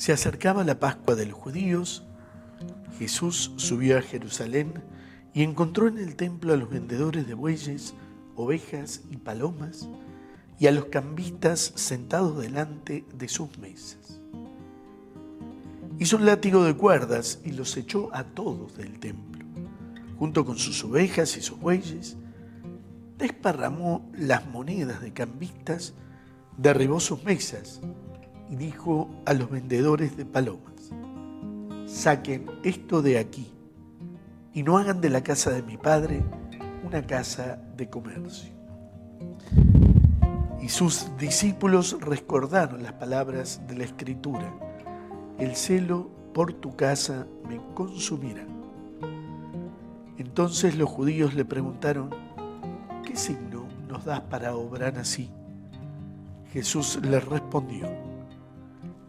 Se acercaba la Pascua de los judíos, Jesús subió a Jerusalén y encontró en el templo a los vendedores de bueyes, ovejas y palomas y a los cambistas sentados delante de sus mesas. Hizo un látigo de cuerdas y los echó a todos del templo, junto con sus ovejas y sus bueyes, desparramó las monedas de cambistas, derribó sus mesas y dijo a los vendedores de palomas, saquen esto de aquí y no hagan de la casa de mi padre una casa de comercio. Y sus discípulos recordaron las palabras de la escritura, el celo por tu casa me consumirá. Entonces los judíos le preguntaron, ¿qué signo nos das para obrar así? Jesús les respondió,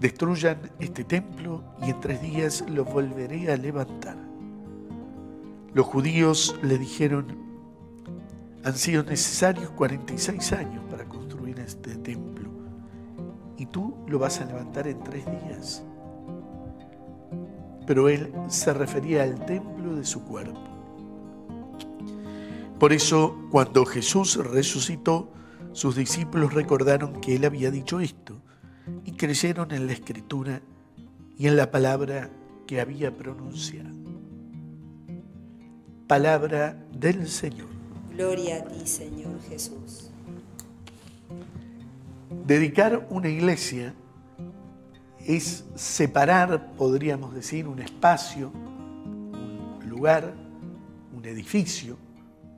Destruyan este templo y en tres días lo volveré a levantar. Los judíos le dijeron, han sido necesarios 46 años para construir este templo y tú lo vas a levantar en tres días. Pero él se refería al templo de su cuerpo. Por eso, cuando Jesús resucitó, sus discípulos recordaron que él había dicho esto creyeron en la escritura y en la palabra que había pronunciado. Palabra del Señor. Gloria a ti, Señor Jesús. Dedicar una iglesia es separar, podríamos decir, un espacio, un lugar, un edificio,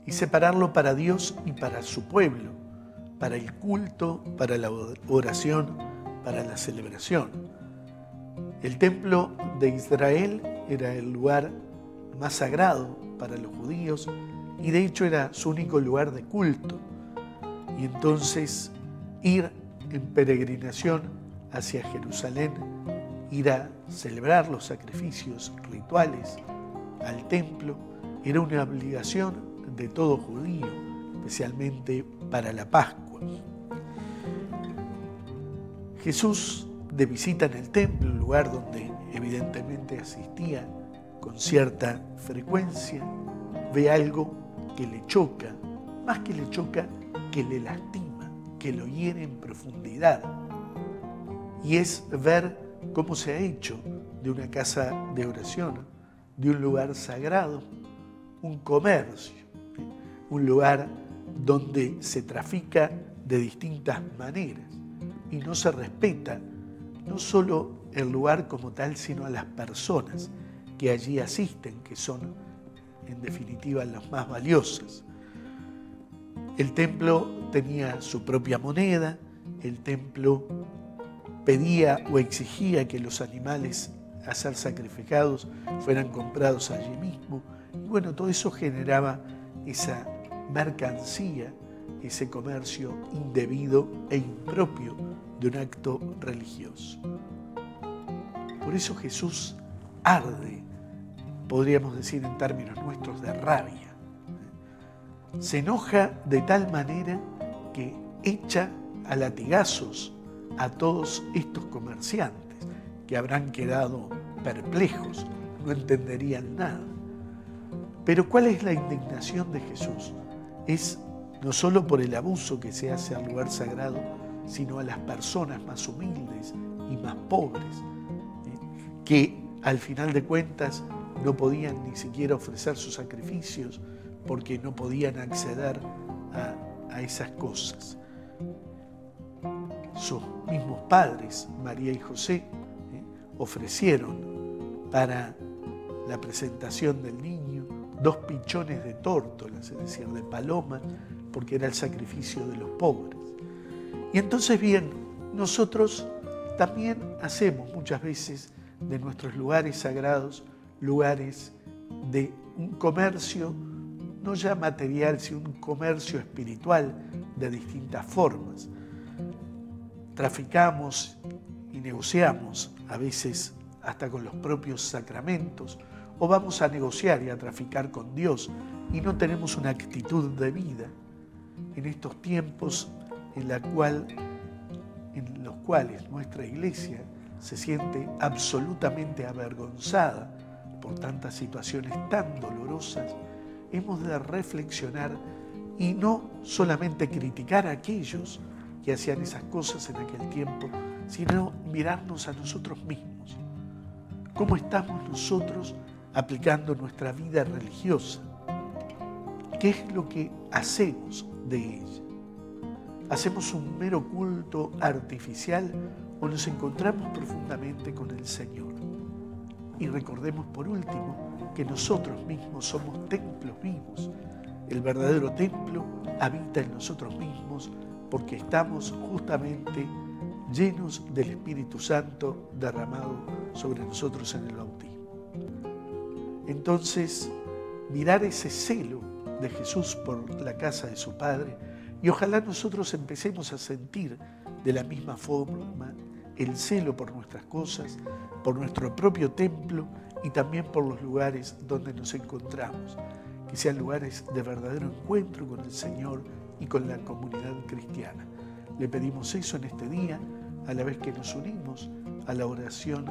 y separarlo para Dios y para su pueblo, para el culto, para la oración, para la celebración. El templo de Israel era el lugar más sagrado para los judíos y de hecho era su único lugar de culto. Y entonces ir en peregrinación hacia Jerusalén, ir a celebrar los sacrificios rituales al templo, era una obligación de todo judío, especialmente para la Pascua. Jesús de visita en el templo, un lugar donde evidentemente asistía con cierta frecuencia, ve algo que le choca, más que le choca, que le lastima, que lo hiere en profundidad. Y es ver cómo se ha hecho de una casa de oración, de un lugar sagrado, un comercio, un lugar donde se trafica de distintas maneras y no se respeta no solo el lugar como tal, sino a las personas que allí asisten, que son en definitiva las más valiosas. El templo tenía su propia moneda, el templo pedía o exigía que los animales a ser sacrificados fueran comprados allí mismo. Y bueno, todo eso generaba esa mercancía ese comercio indebido e impropio de un acto religioso. Por eso Jesús arde, podríamos decir en términos nuestros, de rabia. Se enoja de tal manera que echa a latigazos a todos estos comerciantes que habrán quedado perplejos, no entenderían nada. Pero ¿cuál es la indignación de Jesús? Es no solo por el abuso que se hace al lugar sagrado, sino a las personas más humildes y más pobres, ¿eh? que al final de cuentas no podían ni siquiera ofrecer sus sacrificios porque no podían acceder a, esas cosas. Sus mismos padres, María y José, ¿eh? ofrecieron para la presentación del niño dos pichones de tórtolas, es decir, de paloma, porque era el sacrificio de los pobres. Y entonces bien, nosotros también hacemos muchas veces de nuestros lugares sagrados lugares de un comercio, no ya material, sino un comercio espiritual de distintas formas. Traficamos y negociamos, a veces hasta con los propios sacramentos, o vamos a negociar y a traficar con Dios y no tenemos una actitud de vida en estos tiempos en, la cual, en los cuales nuestra iglesia se siente absolutamente avergonzada por tantas situaciones tan dolorosas, hemos de reflexionar y no solamente criticar a aquellos que hacían esas cosas en aquel tiempo, sino mirarnos a nosotros mismos. ¿Cómo estamos nosotros aplicando nuestra vida religiosa? ¿Qué es lo que hacemos de ella? ¿Hacemos un mero culto artificial o nos encontramos profundamente con el Señor? Y recordemos por último que nosotros mismos somos templos vivos. El verdadero templo habita en nosotros mismos porque estamos justamente llenos del Espíritu Santo derramado sobre nosotros en el bautismo. Entonces, mirar ese celo de Jesús por la casa de su Padre y ojalá nosotros empecemos a sentir de la misma forma el celo por nuestras cosas, por nuestro propio templo y también por los lugares donde nos encontramos, que sean lugares de verdadero encuentro con el Señor y con la comunidad cristiana. Le pedimos eso en este día, a la vez que nos unimos a la oración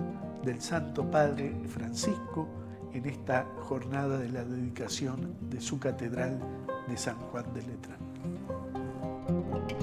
del Santo Padre Francisco en esta jornada de la dedicación de su catedral de San Juan de Letrán. Thank you.